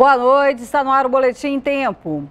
Boa noite, está no ar o Boletim em Tempo.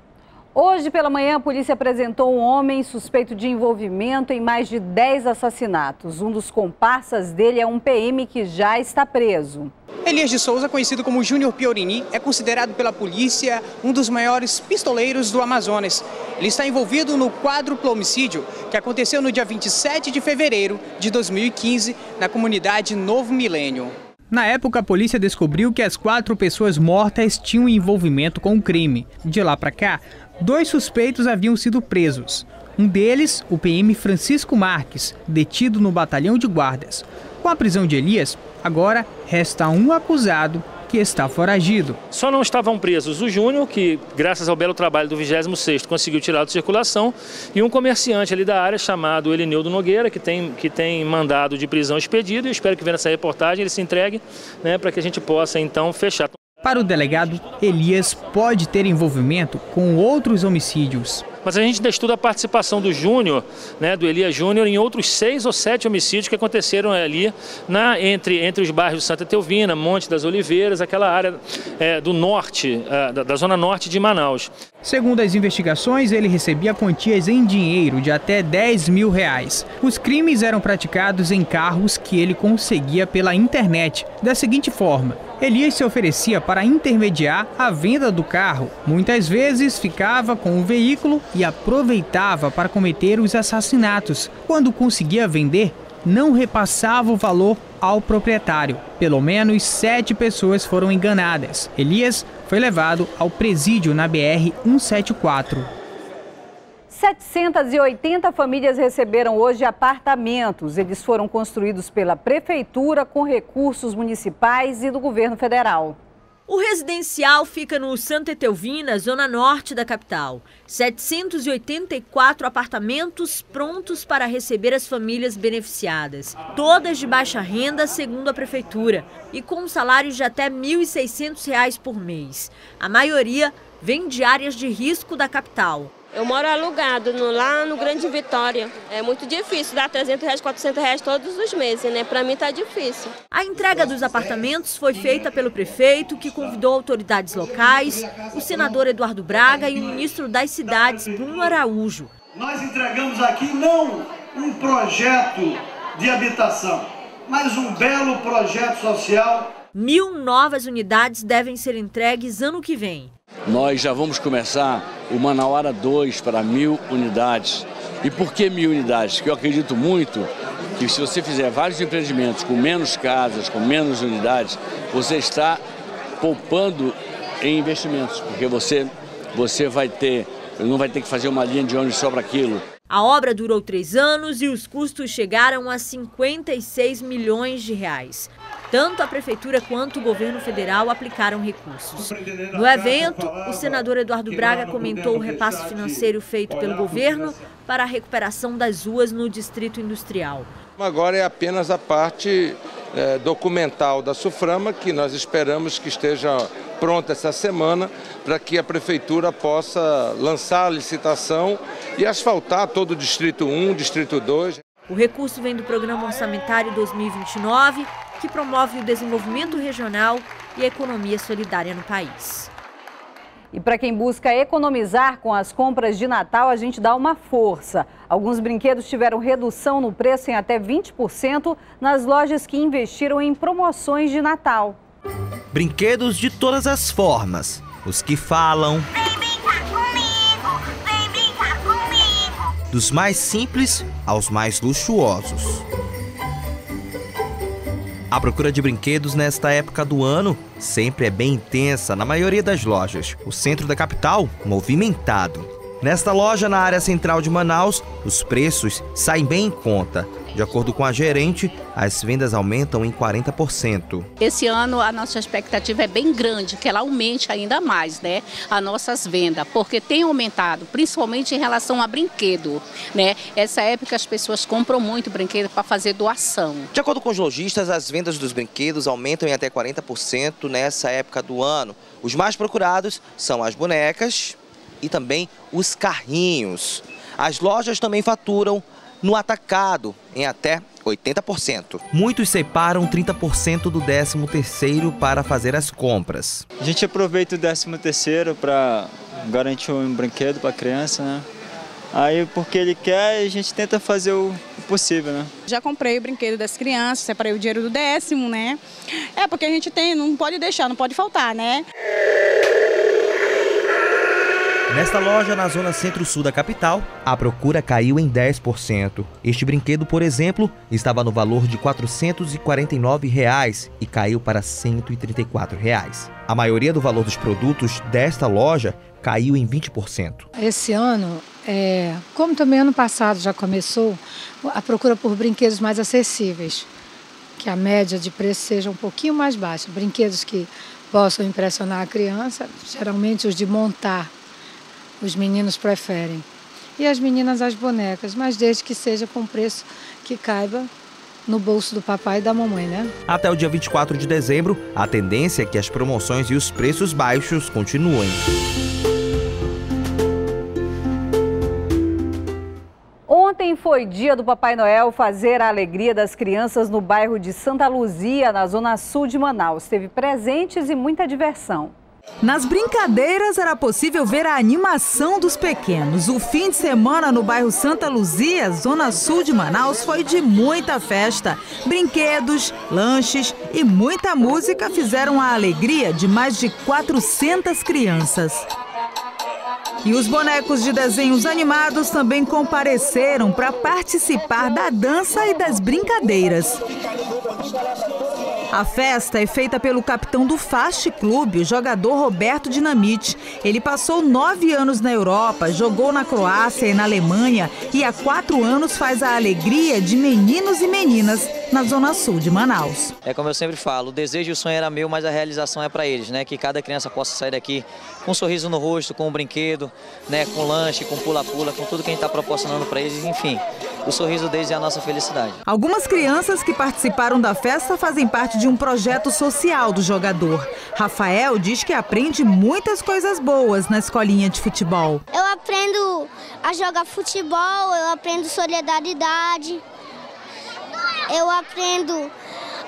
Hoje pela manhã, a polícia apresentou um homem suspeito de envolvimento em mais de 10 assassinatos. Um dos comparsas dele é um PM que já está preso. Elias de Souza, conhecido como Júnior Piorini, é considerado pela polícia um dos maiores pistoleiros do Amazonas. Ele está envolvido no quádruplo homicídio que aconteceu no dia 27 de fevereiro de 2015 na comunidade Novo Milênio. Na época, a polícia descobriu que as quatro pessoas mortas tinham envolvimento com o crime. De lá para cá, dois suspeitos haviam sido presos. Um deles, o PM Francisco Marques, detido no batalhão de guardas. Com a prisão de Elias, agora resta um acusado que está foragido. Só não estavam presos o Júnior, que graças ao belo trabalho do 26º conseguiu tirar de circulação, e um comerciante ali da área chamado Elineudo Nogueira, que tem, que tem mandado de prisão expedido, e espero que vendo essa reportagem ele se entregue né, para que a gente possa então fechar. Para o delegado, Elias pode ter envolvimento com outros homicídios. Mas a gente estuda a participação do Júnior, né, do Elias Júnior, em outros seis ou sete homicídios que aconteceram ali na, entre, entre os bairros Santa Teuvina, Monte das Oliveiras, aquela área é, do norte, é, da, da zona norte de Manaus. Segundo as investigações, ele recebia quantias em dinheiro de até 10 mil reais. Os crimes eram praticados em carros que ele conseguia pela internet, da seguinte forma. Elias se oferecia para intermediar a venda do carro. Muitas vezes ficava com o veículo e aproveitava para cometer os assassinatos. Quando conseguia vender, não repassava o valor ao proprietário. Pelo menos sete pessoas foram enganadas. Elias foi levado ao presídio na BR 174. 780 famílias receberam hoje apartamentos. Eles foram construídos pela Prefeitura com recursos municipais e do governo federal. O residencial fica no Santa Etelvina, zona norte da capital. 784 apartamentos prontos para receber as famílias beneficiadas. Todas de baixa renda, segundo a prefeitura, e com salários de até R$ 1.600 por mês. A maioria vem de áreas de risco da capital. Eu moro alugado no, lá no Grande Vitória. É muito difícil dar 300 reais, 400 reais todos os meses, né? Para mim tá difícil. A entrega dos apartamentos foi feita pelo prefeito, que convidou autoridades locais, o senador Eduardo Braga e o ministro das cidades, Bruno Araújo. Nós entregamos aqui não um projeto de habitação, mas um belo projeto social. Mil novas unidades devem ser entregues ano que vem. Nós já vamos começar o Manauara 2 para mil unidades. E por que mil unidades? Porque eu acredito muito que se você fizer vários empreendimentos com menos casas, com menos unidades, você está poupando em investimentos, porque você, você vai ter, não vai ter que fazer uma linha de ônibus só para aquilo. A obra durou três anos e os custos chegaram a 56 milhões de reais. Tanto a Prefeitura quanto o governo federal aplicaram recursos. No evento, o senador Eduardo Braga comentou o repasse financeiro feito pelo governo para a recuperação das ruas no Distrito Industrial. Agora é apenas a parte é, documental da Suframa, que nós esperamos que esteja pronta essa semana para que a Prefeitura possa lançar a licitação e asfaltar todo o Distrito 1, Distrito 2. O recurso vem do Programa Orçamentário 2029, que promove o desenvolvimento regional e a economia solidária no país. E para quem busca economizar com as compras de Natal, a gente dá uma força. Alguns brinquedos tiveram redução no preço em até 20% nas lojas que investiram em promoções de Natal. Brinquedos de todas as formas. Os que falam. Dos mais simples aos mais luxuosos. A procura de brinquedos nesta época do ano sempre é bem intensa na maioria das lojas. O centro da capital, movimentado. Nesta loja, na área central de Manaus, os preços saem bem em conta. De acordo com a gerente, as vendas aumentam em 40%. Esse ano a nossa expectativa é bem grande, que ela aumente ainda mais, né, as nossas vendas, porque tem aumentado, principalmente em relação a brinquedo, né? Essa época as pessoas compram muito brinquedo para fazer doação. De acordo com os lojistas, as vendas dos brinquedos aumentam em até 40% nessa época do ano. Os mais procurados são as bonecas, e também os carrinhos. As lojas também faturam no atacado, em até 80%. Muitos separam 30% do 13º para fazer as compras. A gente aproveita o 13º para garantir um brinquedo para a criança, né? Aí, porque ele quer, a gente tenta fazer o possível, né? Já comprei o brinquedo das crianças, separei o dinheiro do décimo, né? É, porque a gente tem, não pode deixar, não pode faltar, né? Nesta loja na zona centro-sul da capital, a procura caiu em 10%. Este brinquedo, por exemplo, estava no valor de 449 reais e caiu para 134 reais. A maioria do valor dos produtos desta loja caiu em 20%. Esse ano, é, como também ano passado já começou, a procura por brinquedos mais acessíveis, que a média de preço seja um pouquinho mais baixa. Brinquedos que possam impressionar a criança, geralmente os de montar, os meninos preferem. E as meninas as bonecas, mas desde que seja com preço que caiba no bolso do papai e da mamãe, né? Até o dia 24 de dezembro, a tendência é que as promoções e os preços baixos continuem. Ontem foi dia do Papai Noel fazer a alegria das crianças no bairro de Santa Luzia, na zona sul de Manaus. Teve presentes e muita diversão. Nas brincadeiras era possível ver a animação dos pequenos. O fim de semana no bairro Santa Luzia, zona sul de Manaus, foi de muita festa. Brinquedos, lanches e muita música fizeram a alegria de mais de 400 crianças. E os bonecos de desenhos animados também compareceram para participar da dança e das brincadeiras. A festa é feita pelo capitão do Fast Club, o jogador Roberto Dinamite. Ele passou nove anos na Europa, jogou na Croácia e na Alemanha e há quatro anos faz a alegria de meninos e meninas na Zona Sul de Manaus. É como eu sempre falo, o desejo e o sonho era meu, mas a realização é para eles, né? Que cada criança possa sair daqui com um sorriso no rosto, com um brinquedo, né? Com lanche, com pula-pula, com tudo que a gente está proporcionando para eles, enfim. O sorriso deles é a nossa felicidade. Algumas crianças que participaram da festa fazem parte de um projeto social do jogador. Rafael diz que aprende muitas coisas boas na escolinha de futebol. Eu aprendo a jogar futebol, eu aprendo solidariedade, eu aprendo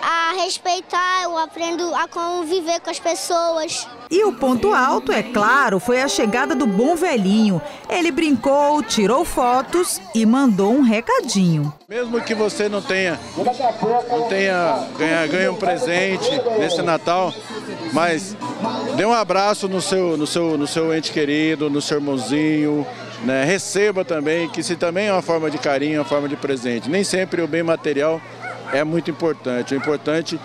a respeitar, eu aprendo a conviver com as pessoas. E o ponto alto, é claro, foi a chegada do bom velhinho. Ele brincou, tirou fotos e mandou um recadinho. Mesmo que você não tenha, não tenha ganha, ganha um presente nesse Natal, mas dê um abraço no seu, no seu, no seu ente querido, no seu irmãozinho, né? receba também, que se também é uma forma de carinho, uma forma de presente. Nem sempre o bem material é muito importante. O importante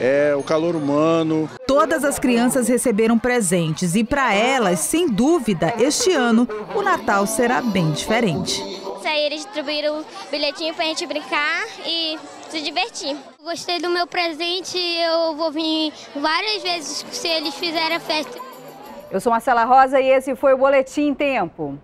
é o calor humano. Todas as crianças receberam presentes e para elas, sem dúvida, este ano o Natal será bem diferente. Aí eles distribuíram bilhetinho para a gente brincar e se divertir. Gostei do meu presente, eu vou vir várias vezes se eles fizerem a festa. Eu sou Marcela Rosa e esse foi o Boletim Tempo.